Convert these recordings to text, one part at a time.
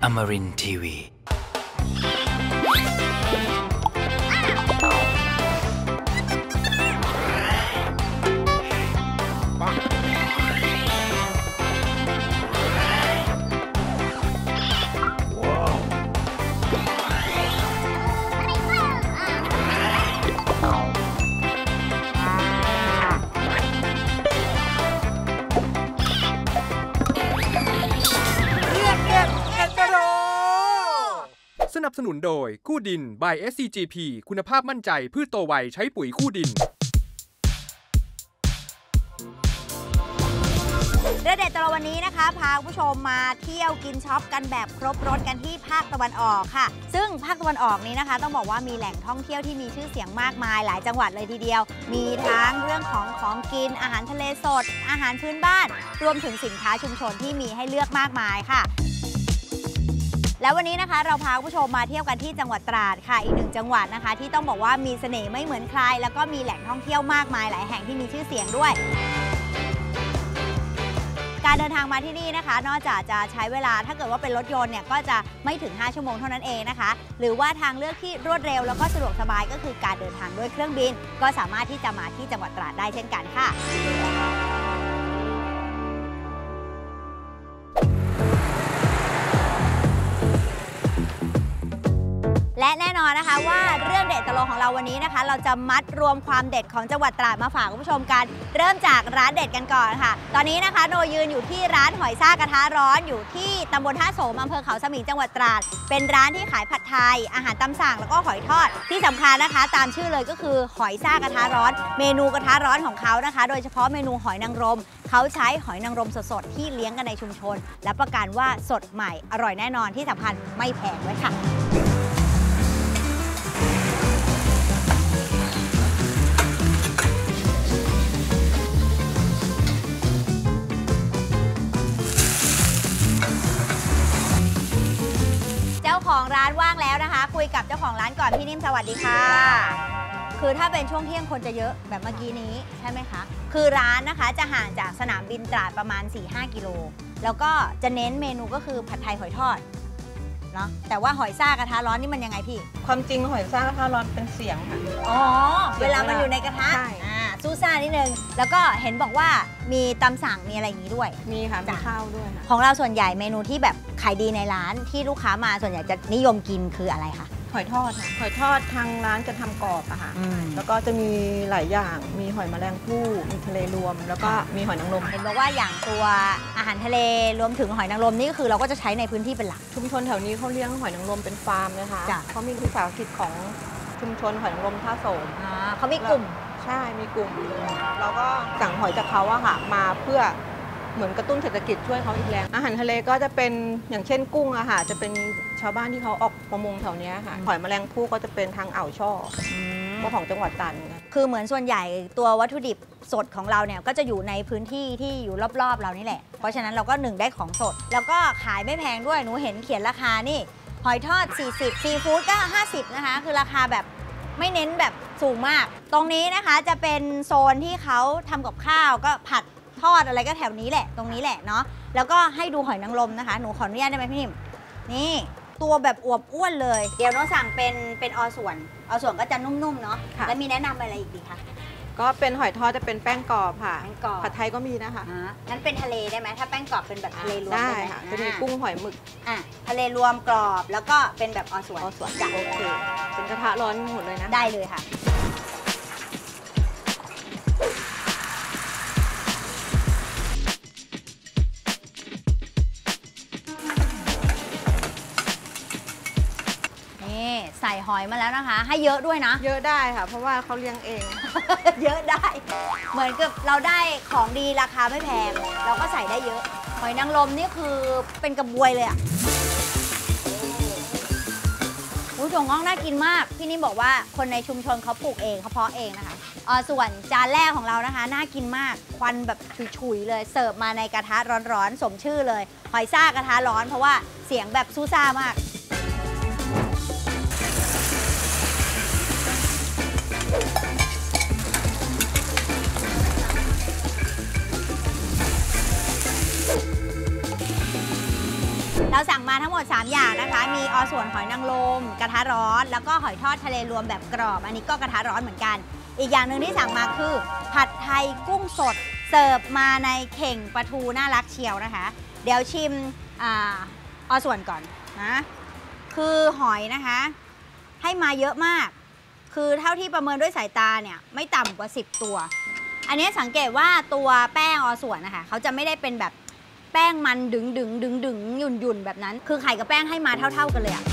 Amarin Tiwi. นุนโดยคู่ดิน by SCGP คุณภาพมั่นใจพืชโตไวใช้ปุ๋ยคู่ดิน เรื่องเด็ดตลอดวันนี้นะคะ พาคุณผู้ชมมาเที่ยวกินช็อปกันแบบครบรถกันที่ภาคตะวันออกค่ะ ซึ่งภาคตะวันออกนี้นะคะ ต้องบอกว่ามีแหล่งท่องเที่ยวที่มีชื่อเสียงมากมายหลายจังหวัดเลยทีเดียว มีทั้งเรื่องของของกินอาหารทะเลสด อาหารพื้นบ้าน รวมถึงสินค้าชุมชนที่มีให้เลือกมากมายค่ะ แล้ววันนี้นะคะเราพาคุณผู้ชมมาเที่ยวกันที่จังหวัดตราดค่ะ อีกหนึ่งจังหวัดนะคะ ที่ต้องบอกว่ามีเสน่ห์ไม่เหมือนใคร แล้วก็มีแหล่งท่องเที่ยวมากมายหลายแห่งที่มีชื่อเสียงด้วยการเดินทางมาที่นี่นะคะ นอกจากจะใช้เวลาถ้าเกิดว่าเป็นรถยนต์เนี่ยก็จะไม่ถึง 5 ชั่วโมงเท่านั้นเองนะคะ หรือว่าทางเลือกที่รวดเร็วแล้วก็สะดวกสบายก็คือการเดินทางด้วยเครื่องบิน ก็สามารถที่จะมาที่จังหวัดตราดได้เช่นกันค่ะ อนนะคะว่าเรื่องเด็ดตลกของเราวันนี้นะคะ เราจะมัดรวมความเด็ดของจังหวัดตราดมาฝากคุณผู้ชมกัน เริ่มจากร้านเด็ดกันก่อนค่ะ ตอนนี้นะคะโนยืนอยู่ที่ร้านหอยซ่ากระทะร้อนอยู่ที่ตำบลท่าโสมอำเภอเขาสมิงจังหวัดตราด เป็นร้านที่ขายผัดไทย อาหารตามสั่งแล้วก็หอยทอด ที่สำคัญนะคะ ตามชื่อเลยก็คือหอยซ่ากระทะร้อน เมนูกระทะร้อนของเขานะคะ โดยเฉพาะเมนูหอยนางรมเขาใช้หอยนางรมสดๆที่เลี้ยงกันในชุมชน และประกันว่าสดใหม่อร่อยแน่นอนที่สำคัญไม่แพงด้วยค่ะ องร้านก่อนพี่นิ่มสวัสดีค่ะ คือถ้าเป็นช่วงเที่ยงคนจะเยอะแบบเมื่อกี้นี้ใช่ไหมคะ คือร้านนะคะจะห่างจากสนามบินตราดประมาณ 4-5 กิโล แล้วก็จะเน้นเมนูก็คือผัดไทยหอยทอดเนาะแต่ว่าหอยซ่ากระทะร้อนนี่มันยังไงพี่ ความจริงหอยซ่ากระทะร้อนเป็นเสียงค่ะ อ๋อเสีเวยงลามันอยู่ในกระทะใช่อ่าซูซ่านิดนึง แล้วก็เห็นบอกว่ามีตำสั่งมีอะไรอย่างนี้ด้วย มีค่ะมีจ้ะข้าวด้วยค่ะ ของเราส่วนใหญ่เมนูที่แบบขายดีในร้านที่ลูกค้ามาส่วนใหญ่จะนิยมกินคืออะไรคะ หอยทอดค่ะหอยทอดทางร้านจะทำกรอบอะค่ะ อืม แล้วก็จะมีหลายอย่าง มีหอยแมลงภู่ มีทะเลรวม แล้วก็มีหอยนางรม เห็นบอกว่าอย่างตัวอาหารทะเลรวมถึงหอยนางรมนี่ก็คือเราก็จะใช้ในพื้นที่เป็นหลัก ชุมชนแถวนี้เขาเลี้ยงหอยนางรมเป็นฟาร์มนะคะจ้ะ เขามีวิสาหกิจของชุมชนหอยนางรมท่าโสม อ่าเขามีกลุ่ม ใช่ มีกลุ่ม เราก็สั่งหอยจากเขาอะค่ะ มาเพื่อ เหมือนกระตุ้นเศรษฐกิจช่วยเขาอีกแรง อาหารทะเลก็จะเป็นอย่างเช่นกุ้งอะค่ะ จะเป็นชาวบ้านที่เขาออกประมงแถวเนี้ยค่ะอืมหอยแมลงภู่ก็จะเป็นทางอ่าวช่อก็ของจังหวัดตรังเหมือนกันคือเหมือนส่วนใหญ่ตัววัตถุดิบสดของเราเนี่ยก็จะอยู่ในพื้นที่ที่อยู่รอบๆ เรานี่แหละ เพราะฉะนั้นเราก็หนึ่งได้ของสด แล้วก็ขายไม่แพงด้วย หนูเห็นเขียนราคานี่ หอยทอด 40 ซีฟู้ดก็ 50 นะคะ คือราคาแบบไม่เน้นแบบสูงมาก ตรงนี้นะคะจะเป็นโซนที่เขาทำกับข้าวก็ผัด ทอดอะไรก็แถวนี้แหละ ตรงนี้แหละเนาะแล้วก็ให้ดูหอยนางรมนะคะ หนูขออนุญาตได้ไหมพี่นิ่มนี่ตัวแบบอวบอ้วนเลย เดี๋ยวน้องสั่งเป็นเป็นอส่วนอส่วนก็จะนุ่มๆเนาะค่ะ แล้วมีแนะนำอะไรอีกดีคะ ก็เป็นหอยทอดจะเป็นแป้งกรอบค่ะแป้งกรอบ ผัดไทยก็มีนะคะอ่างั้นเป็นทะเลได้ไหมถ้าแป้งกรอบเป็นแบบทะเลรวมได้ได้ไหมค่ะจะมีกุ้งหอยหมึกอะทะเลรวมกรอบแล้วก็เป็นแบบอส่วน เอาสวนจ้ะโอเค เป็นกระทะร้อนหมดเลยนะ ได้เลยค่ะ อยมาแล้วนะคะ ให้เยอะด้วยนะ เยอะได้ค่ะ เพราะว่าเขาเลี้ยงเอง เยอะได้ เหมือนกับเราได้ของดีราคาไม่แพง เราก็ใส่ได้เยอะหอยนางรมนี่คือเป็นกระบวยเลยอะอุ้ยถั่วงอกน่ากินมาก พี่นิ่มบอกว่าคนในชุมชนเขาปลูกเองเขาเพาะเองนะคะเอ่อส่วนจานแรกของเรานะคะ น่ากินมาก ควันแบบฉุยๆเลย เสิร์ฟมาในกระทะร้อนๆ สมชื่อเลย หอยซ่ากระทะร้อนเพราะว่าเสียงแบบซูซ่ามาก เราสั่งมาทั้งหมด 3 อย่างนะคะ มีอส่วนหอยนางรมกระทะร้อน แล้วก็หอยทอดทะเลรวมแบบกรอบ อันนี้ก็กระทะร้อนเหมือนกัน อีกอย่างหนึ่งที่สั่งมาคือ ผัดไทยกุ้งสด เสิร์ฟมาในเข่งปลาทูน่ารักเชียวนะคะ เดี๋ยวชิมออส่วนก่อนนะ คือหอยนะคะ ให้มาเยอะมาก คือเท่าที่ประเมินด้วยสายตาเนี่ยไม่ต่ำกว่า 10 ตัว อันนี้สังเกตว่าตัวแป้งอส่วนนะคะเขาจะไม่ได้เป็นแบบแป้งมันดึงดึงดึงดึงหยุ่นหยุ่นแบบนั้น คือไข่กับแป้งให้มาเท่า ๆกันเลยอะ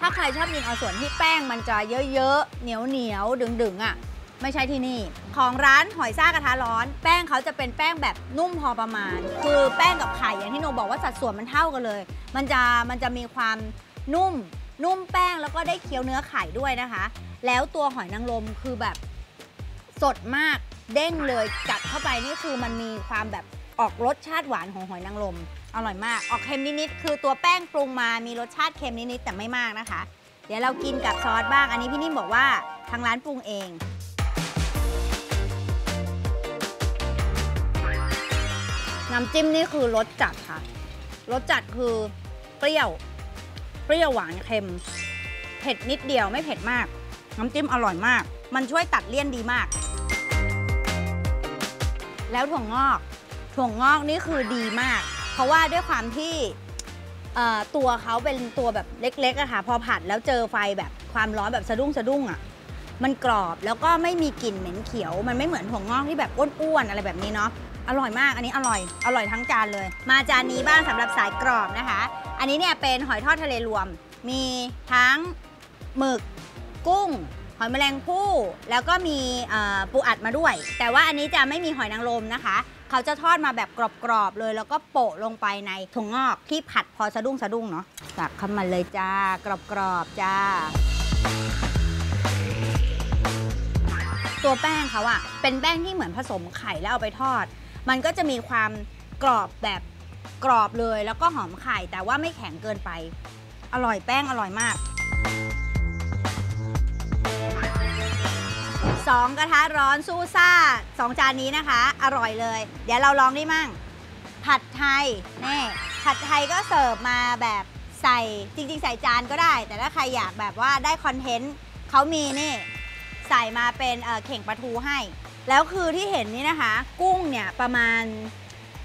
ถ้าใครชอบกินอส่วนที่แป้งมันจะเยอะๆเหนียวเหนียวดึงดึงอะไม่ใช่ที่นี่ ของร้านหอยซ่ากระทะร้อน แป้งเขาจะเป็นแป้งแบบนุ่มพอประมาณ คือแป้งกับไข่อย่างที่โนบอกว่าสัดส่วนมันเท่ากันเลย มันจะมันจะมีความนุ่ม นุ่มแป้งแล้วก็ได้เคี้ยวเนื้อไข่ด้วยนะคะ แล้วตัวหอยนางรมคือแบบสดมากเด้งเลยกัดเข้าไปนี่คือมันมีความแบบออกรสชาติหวานของหอยนางรมอร่อยมาก ออกเค็มนิดๆคือตัวแป้งปรุงมามีรสชาติเค็มนิดๆแต่ไม่มากนะคะ เดี๋ยวเรากินกับซอสบ้าง อันนี้พี่นิ่มบอกว่าทางร้านปรุงเองน้ำจิ้มนี่คือรสจัดค่ะรสจัดคือเปรี้ยว เปรี้ยวหวานเค็ม เผ็ดนิดเดียวไม่เผ็ดมาก น้ำจิ้มอร่อยมาก มันช่วยตัดเลี่ยนดีมาก แล้วถั่วงอก ถั่วงอกนี่คือดีมาก เพราะว่าด้วยความที่ตัวเขาเป็นตัวแบบเล็กๆอะค่ะ พอผัดแล้วเจอไฟแบบความร้อนแบบสะดุ้งสะดุ้งอะมันกรอบแล้วก็ไม่มีกลิ่นเหม็นเขียว มันไม่เหมือนถั่วงอกที่แบบอ้วนๆอะไรแบบนี้เนาะอร่อยมากอันนี้อร่อย อร่อยทั้งจานเลย มาจานนี้บ้างสำหรับสายกรอบนะคะ อันนี้เนี่ยเป็นหอยทอดทะเลรวม มีทั้งหมึกกุ้ง หอยแมลงภู่แล้วก็มีปูอัดมาด้วย แต่ว่าอันนี้จะไม่มีหอยนางรมนะคะ เขาจะทอดมาแบบกรอบๆเลย แล้วก็โปะลงไปในถั่วงอกที่ผัดพอสะดุ้งสะดุ้งเนาะตักเข้ามาเลยจ้ากรอบๆจ้าตัวแป้งเขาอะเป็นแป้งที่เหมือนผสมไข่แล้วเอาไปทอด มันก็จะมีความกรอบแบบ กรอบเลยแล้วก็หอมไข่แต่ว่าไม่แข็งเกินไป อร่อยแป้งอร่อยมากสองกระทะร้อนซูซ่าสองจานนี้นะคะ อร่อยเลย เดี๋ยวเราลองนี่มั่ง ผัดไทยนี่ผัดไทยก็เสิร์ฟมาแบบใส่จริง ๆ ใส่จานก็ได้ แต่ถ้าใครอยากแบบว่าได้คอนเทนต์เขามีนี่ ใส่มาเป็นเออเข่งปลาทูให้ แล้วคือที่เห็นนี่นะคะ กุ้งเนี่ยประมาณ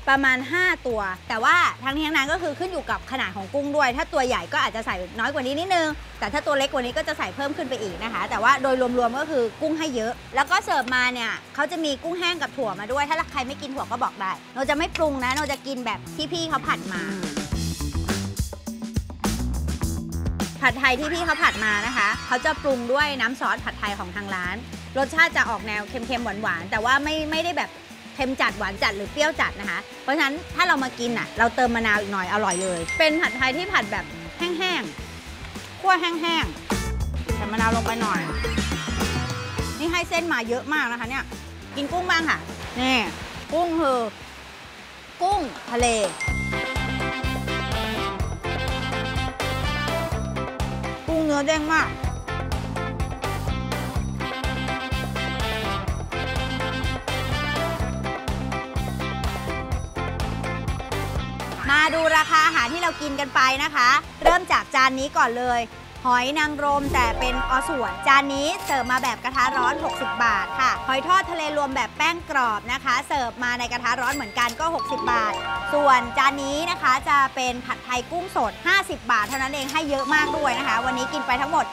ประมาณ 5 ตัว แต่ว่าทั้งนี้ทั้งนั้นก็คือขึ้นอยู่กับขนาดของกุ้งด้วย ถ้าตัวใหญ่ก็อาจจะใส่น้อยกว่านี้นิดนึง แต่ถ้าตัวเล็กกว่านี้ก็จะใส่เพิ่มขึ้นไปอีกนะคะ แต่ว่าโดยรวมๆก็คือกุ้งให้เยอะ แล้วก็เสิร์ฟมาเนี่ยเขาจะมีกุ้งแห้งกับถั่วมาด้วย ถ้าใครไม่กินถั่วก็บอกได้เราจะไม่ปรุงนะเราจะกินแบบที่พี่เขาผัดมา ผัดไทยที่พี่เขาผัดมานะคะเขาจะปรุงด้วยน้ำซอสผัดไทยของทางร้าน รสชาติจะออกแนวเค็มๆหวานๆแต่ว่าไม่ไม่ได้แบบ เค็มจัดหวานจัดหรือเปรี้ยวจัดนะคะ เพราะฉะนั้นถ้าเรามากินอะเราเติมมะนาวอีกหน่อยอร่อยเลย เป็นผัดไทยที่ผัดแบบแห้งๆคั่วแห้งๆใส่มะนาวลงไปหน่อย นี่ให้เส้นมาเยอะมากนะคะเนี่ยกินกุ้งบ้างค่ะนี่กุ้งคือกุ้งทะเลกุ้งเนื้อแดงมาก ดูราคาอาหารที่เรากินกันไปนะคะ เริ่มจากจานนี้ก่อนเลย หอยนางรมแต่เป็นอส่วน จานนี้เสิร์ฟมาแบบกระทะร้อน 60 บาทค่ะ หอยทอดทะเลรวมแบบแป้งกรอบนะคะ เสิร์ฟมาในกระทะร้อนเหมือนกันก็ 60 บาท ส่วนจานนี้นะคะจะเป็นผัดไทยกุ้งสด 50 บาท เท่านั้นเองให้เยอะมากด้วยนะคะ วันนี้กินไปทั้งหมด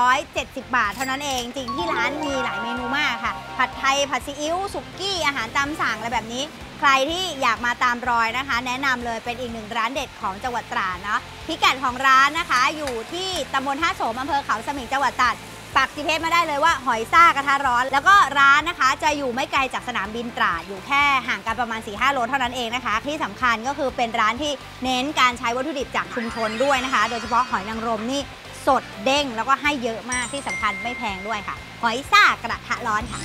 170 บาท เท่านั้นเอง จริงที่ร้านมีหลายเมนูมากค่ะ ผัดไทยผัดซีอิ๊วสุกี้อาหารตามสั่งอะไรแบบนี้ ใครที่อยากมาตามรอยนะคะ แนะนำเลยเป็นอีกหนึ่งร้านเด็ดของจังหวัดตราดเนาะพิกัดของร้านนะคะ อยู่ที่ตำบลท่าโสมอำเภอเขาสมิงจังหวัดตราดปักจีเพจมาได้เลยว่าหอยซ่ากระทะร้อน แล้วก็ร้านนะคะจะอยู่ไม่ไกลจากสนามบินตราดอยู่แค่ห่างกันประมาณ 4-5 โลเท่านั้นเองนะคะ ที่สำคัญก็คือเป็นร้านที่เน้นการใช้วัตถุดิบจากชุมชนด้วยนะคะ โดยเฉพาะหอยนางรมนี่สดเด้งแล้วก็ให้เยอะมากที่สำคัญไม่แพงด้วยค่ะ หอยซ่ากระทะร้อนค่ะ